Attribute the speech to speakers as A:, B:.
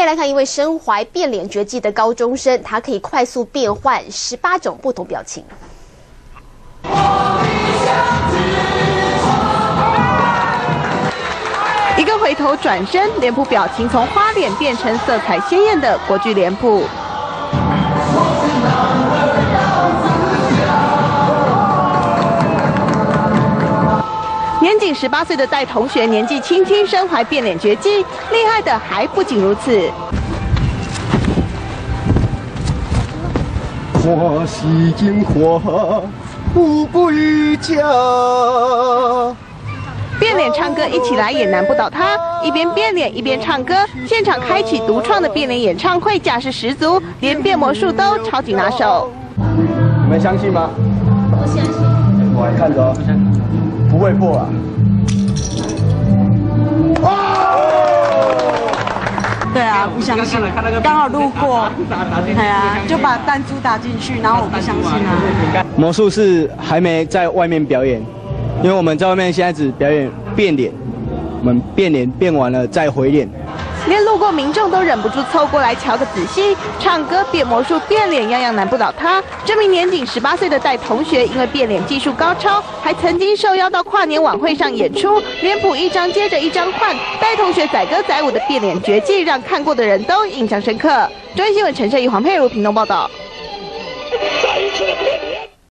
A: 再来看一位身怀变脸绝技的高中生，他可以快速变换十八种不同表情。
B: 一个回头转身，脸部表情从花脸变成色彩鲜艳的国剧脸谱。年仅十八岁的戴同学，年纪轻轻身怀变脸绝技，厉害的还不仅如此。
C: 花溪金花，不不与家。
B: 变脸唱歌一起来也难不倒他，一边变脸一边唱歌，现场开启独创的变脸演唱会，架势十足，连变魔术都超级拿手。
C: 你们相信吗？
D: 我相信。
C: 我来看着，不会破啊！
E: 对啊，不相信，刚好路过，哎呀，就把弹珠打进去，然后我不相信啊。
C: 魔术是还没在外面表演，因为我们在外面现在只表演变脸，我们变脸变完了再回脸。
B: 连路过民众都忍不住凑过来瞧个仔细，唱歌、变魔术、变脸，样样难不倒他。这名年仅十八岁的戴同学，因为变脸技术高超，还曾经受邀到跨年晚会上演出，脸谱一张接着一张换。戴同学载歌载舞的变脸绝技，让看过的人都印象深刻。中央新闻陈胜宇、黄佩如屏东报道。